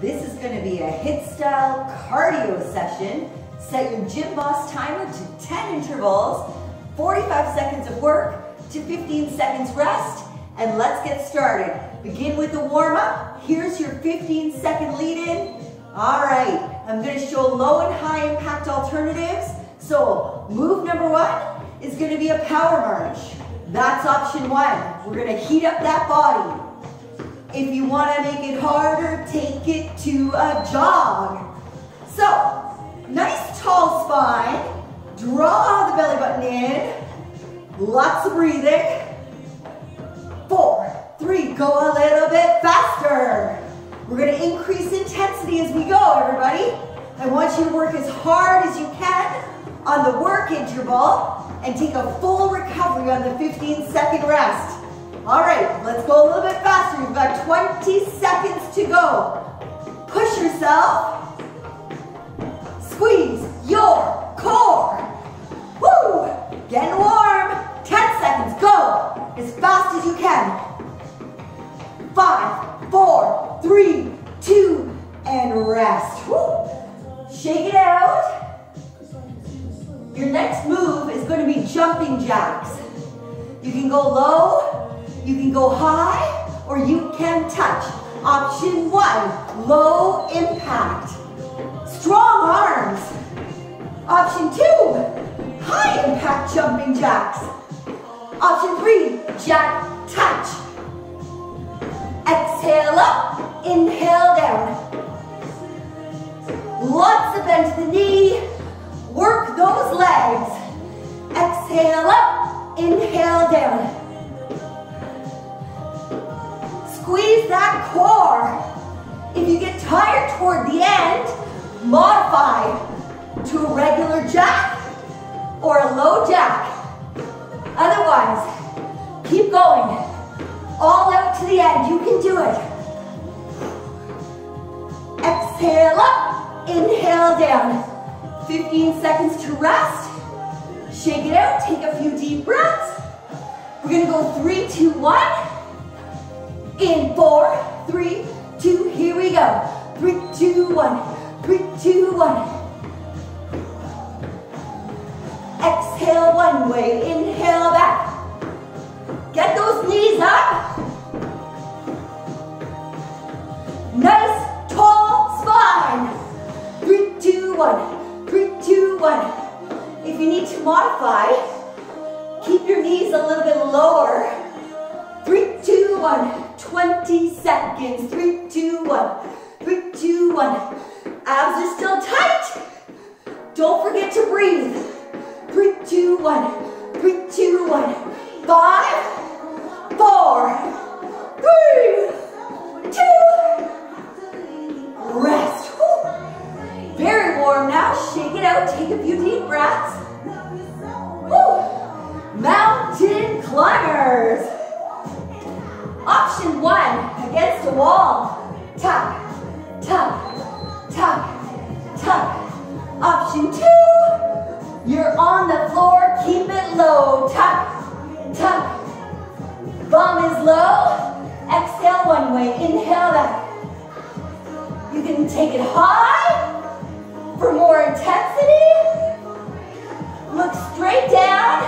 This is gonna be a HIIT style cardio session. Set your Gymboss timer to 10 intervals, 45 seconds of work to 15 seconds rest, and let's get started. Begin with the warm up. Here's your 15 second lead in. All right, I'm gonna show low and high impact alternatives. So move number one is gonna be a power march. That's option one. We're gonna heat up that body. If you wanna make it harder, take it to a jog. So, nice tall spine. Draw the belly button in. Lots of breathing. Four, three, go a little bit faster. We're gonna increase intensity as we go, everybody. I want you to work as hard as you can on the work interval and take a full recovery on the 15 second rest. All right, let's go a little bit faster. You've got 20 seconds to go. Push yourself. Squeeze your core. Woo! Getting warm. 10 seconds, go. As fast as you can. Five, four, three, two, and rest. Woo! Shake it out. Your next move is going to be jumping jacks. You can go low, you can go high, or you can touch. Option one, low impact. Strong arms. Option two, high impact jumping jacks. Option three, jack touch. Exhale up, inhale down. Lots of bend to the knee. Work those legs. Exhale up, inhale down. Squeeze that core. If you get tired toward the end, modify to a regular jack or a low jack. Otherwise, keep going. All out to the end, you can do it. Exhale up, inhale down. 15 seconds to rest. Shake it out, take a few deep breaths. We're gonna go three, two, one. In four, three, two, here we go. Three, two, one, three, two, one. Exhale one way, inhale back. Get those knees up. Nice, tall spine. Three, two, one, three, two, one. If you need to modify, keep your knees a little bit lower. Three, two, one. 20 seconds. Three, two, one. Three, two, one. Abs are still tight. Don't forget to breathe. Three, two, one. Three, two, one. Five, Option one, against the wall. Tuck, tuck, tuck, tuck. Option two, you're on the floor, keep it low. Tuck, tuck. Bum is low. Exhale one way, inhale back. You can take it high for more intensity. Look straight down.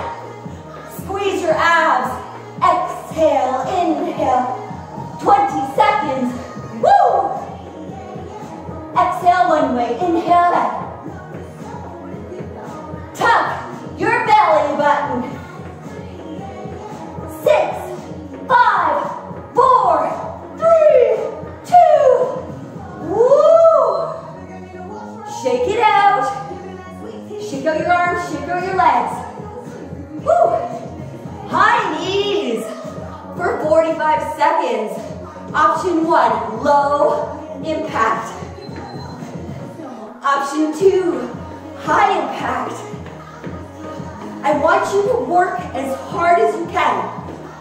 Squeeze your abs. Exhale, inhale back. Tuck your belly button. Six, five, four, three, two, woo! Shake it out. Shake out your arms, shake out your legs. Woo! High knees for 45 seconds. Option one, low impact. Option two, high impact. I want you to work as hard as you can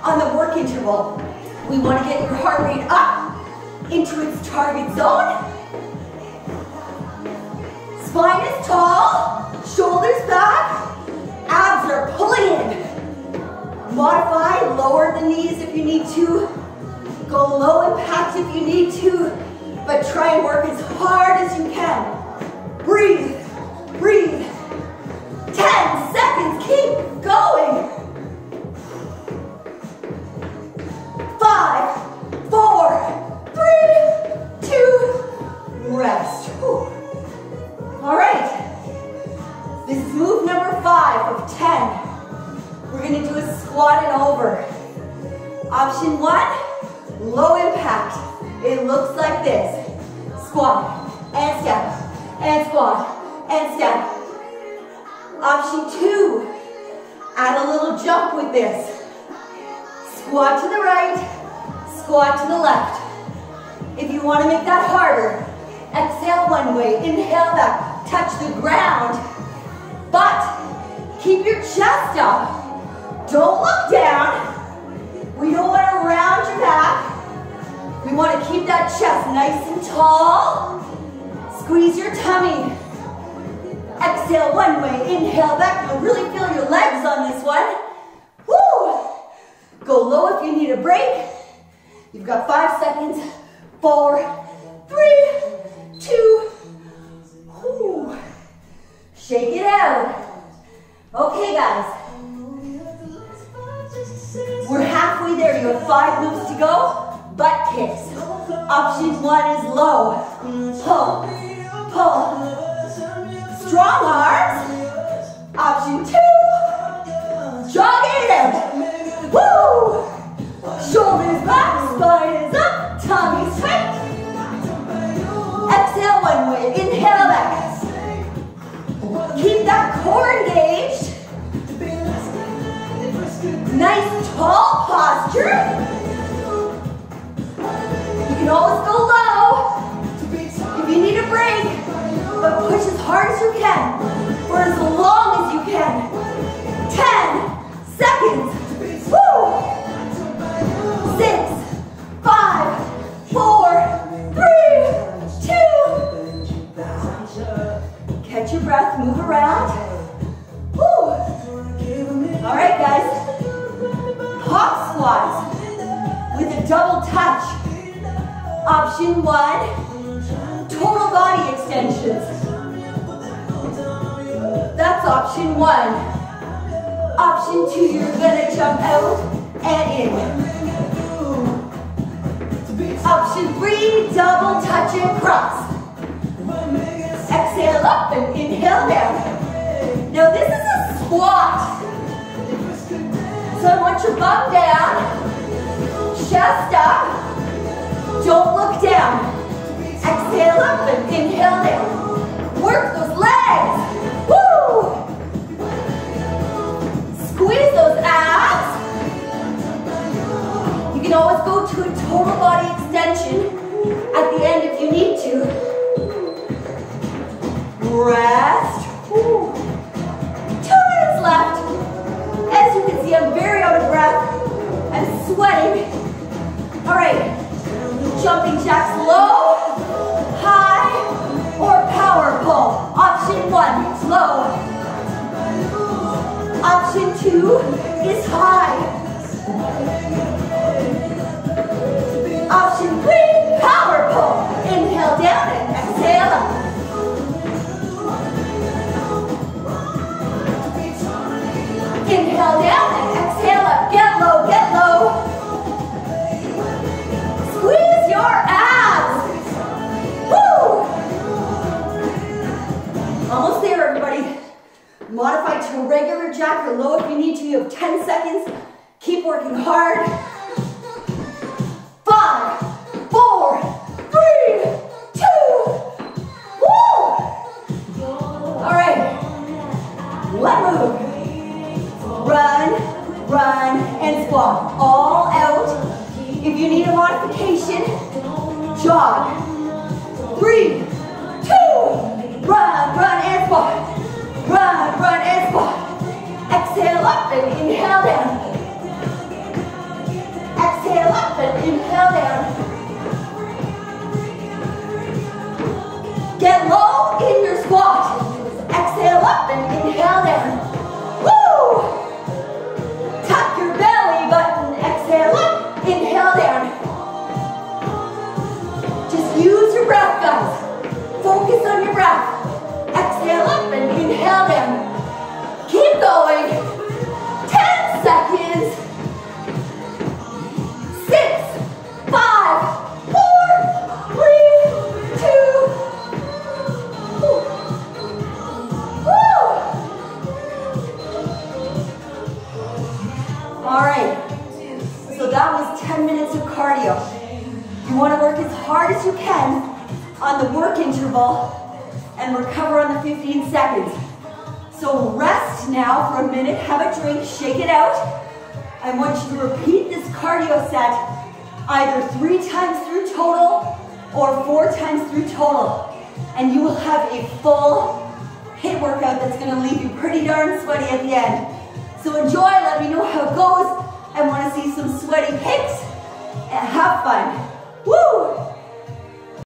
on the work interval. We want to get your heart rate up into its target zone. Spine is tall, shoulders back, abs are pulling in. Modify, lower the knees if you need to. Go low impact if you need to, but try and work Breathe, breathe. 10 seconds, keep going. Five, four, three, two, rest. All right, this is move number five of 10. We're gonna do a squat and over. Option one, low impact. It looks like this. Squat and step and squat, and step. Option two, add a little jump with this. Squat to the right, squat to the left. If you want to make that harder, exhale one way, inhale back, touch the ground, but keep your chest up. Don't look down. We don't want to round your back. We want to keep that chest nice and tall. Squeeze your tummy. Exhale one way, inhale back. You'll really feel your legs on this one. Woo! Go low if you need a break. You've got five seconds. Four, three, two, whoo. Shake it out. Okay, guys. We're halfway there. You have five moves to go. Butt kicks. Option one is low. Pull. Tall posture. You can always go low if you need a break, but push as hard as you can for as long as you can. 10 seconds. Woo! Six, five, four, three, two. Catch your breath, move around. Double touch. Option one, total body extensions. That's option one. Option two, you're gonna jump out and in. Option three, double touch and cross. Exhale up and inhale down. Now this is a squat. So I want your bum down, chest up, don't look down. Exhale up and inhale down. Work those legs. Woo! Squeeze those abs. You can always go to a total body extension Option two is high. Or low if you need to. You have 10 seconds. Keep working hard. Five, four, three, two, one. All right. let move. Run, run, and squat. All out. If you need a modification, jog. Three, Exhale minutes of cardio. You want to work as hard as you can on the work interval and recover on the 15 seconds. So rest now for a minute, have a drink, shake it out. I want you to repeat this cardio set either three times through total or four times through total. And you will have a full HIIT workout that's gonna leave you pretty darn sweaty at the end. So enjoy, let me know how it goes. I wanna see some sweaty pics and have fun. Woo!